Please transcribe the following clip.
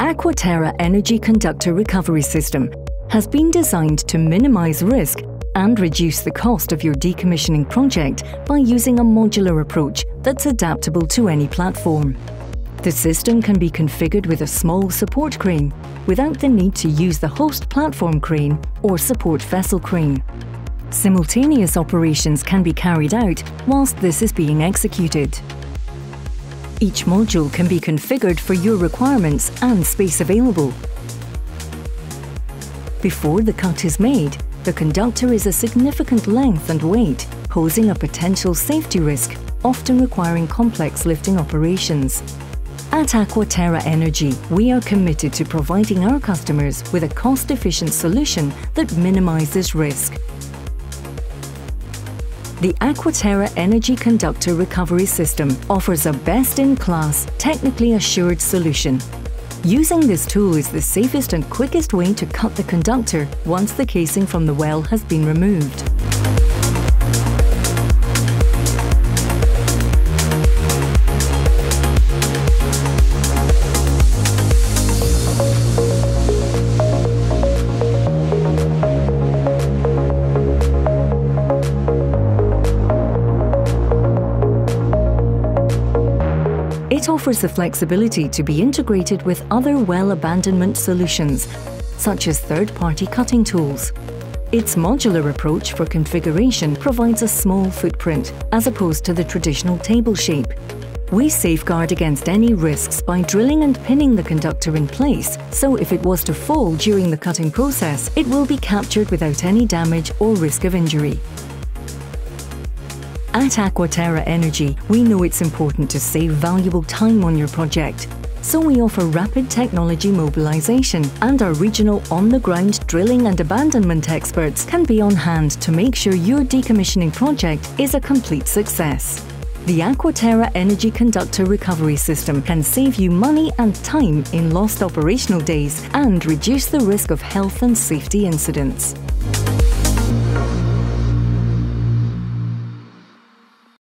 Aquaterra Energy Conductor Recovery System has been designed to minimize risk and reduce the cost of your decommissioning project by using a modular approach that's adaptable to any platform. The system can be configured with a small support crane without the need to use the host platform crane or support vessel crane. Simultaneous operations can be carried out whilst this is being executed. Each module can be configured for your requirements and space available. Before the cut is made, the conductor is a significant length and weight, posing a potential safety risk, often requiring complex lifting operations. At Aquaterra Energy, we are committed to providing our customers with a cost-efficient solution that minimises risk. The Aquaterra Energy Conductor Recovery System offers a best-in-class, technically assured solution. Using this tool is the safest and quickest way to cut the conductor once the casing from the well has been removed. It offers the flexibility to be integrated with other well abandonment solutions, such as third-party cutting tools. Its modular approach for configuration provides a small footprint, as opposed to the traditional table shape. We safeguard against any risks by drilling and pinning the conductor in place, so if it was to fall during the cutting process, it will be captured without any damage or risk of injury. At Aquaterra Energy, we know it's important to save valuable time on your project. So we offer rapid technology mobilisation and our regional on-the-ground drilling and abandonment experts can be on hand to make sure your decommissioning project is a complete success. The Aquaterra Energy Conductor Recovery System can save you money and time in lost operational days and reduce the risk of health and safety incidents.